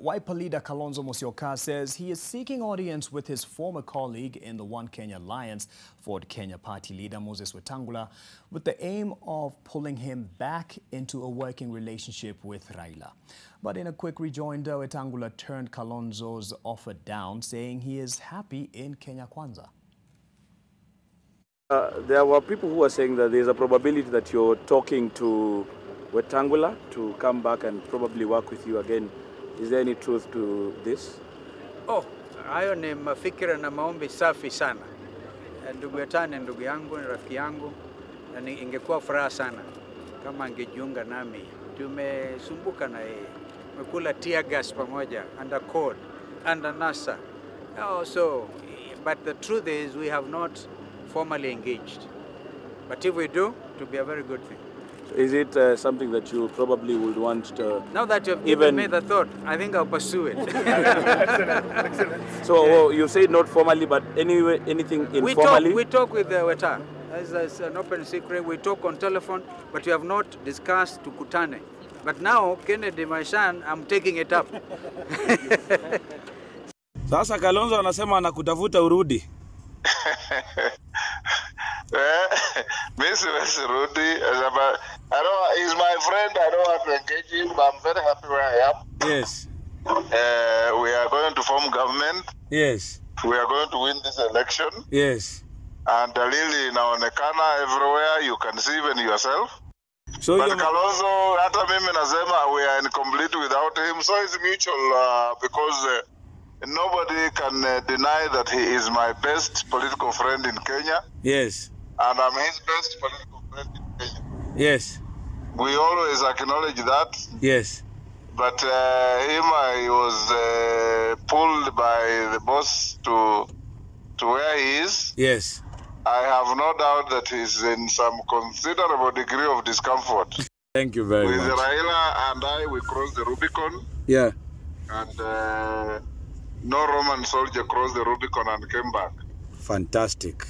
Wiper leader Kalonzo Musyoka says he is seeking audience with his former colleague in the One Kenya Alliance, Ford Kenya party leader Moses Wetangula, with the aim of pulling him back into a working relationship with Raila. But in a quick rejoinder, Wetangula turned Kalonzo's offer down, saying he is happy in Kenya Kwanza. Uh, there were people who were saying that there's a probability that you're talking to Wetangula to come back and probably work with you again. Is there any truth to this? Oh, hayo ni mafikira na maombi safi sana. Ndugu Weta ni ndugu yangu, rafiki yangu, na ingekuwa furaha sana kama angejiunga nami. Tumesumbuka na yeye, tumekula tear gas pamoja under CORD, under NASA. Oh, so, but the truth is we have not formally engaged. But if we do, it will be a very good thing. Is it uh, something that you probably would want to? Now that you've given Even- me the thought, I think I'll pursue it. So oh, you say not formally, but anyway, anything informally. We talk, we talk with the Weta. That's, that's an open secret. We talk on telephone, but we have not discussed to Kutane. But now, Kennedy, my son, I'm taking it up. Sasa Kalonzo anasema anakutafuta urudi. Eh, siwezi rudi Sema, I don't, he's my friend I don't have to engage him but I'm very happy where I am Yes. uh, we are going to form government Yes. we are going to win this election Yes. and dalili inaonekana everywhere you can see even yourself So but Kalonzo hata mimi nasema we are incomplete without him so it's mutual uh, because uh, nobody can uh, deny that he is my best political friend in Kenya Yes. And I'm his best political friend Yes. We always acknowledge that, Yes. but uh, him, I was uh, pulled by the boss to to where he is. Yes. I have no doubt that he's in some considerable degree of discomfort. Thank you very With much. Raila and I, we crossed the Rubicon, Yeah. and uh, no Roman soldier crossed the Rubicon and came back. Fantastic.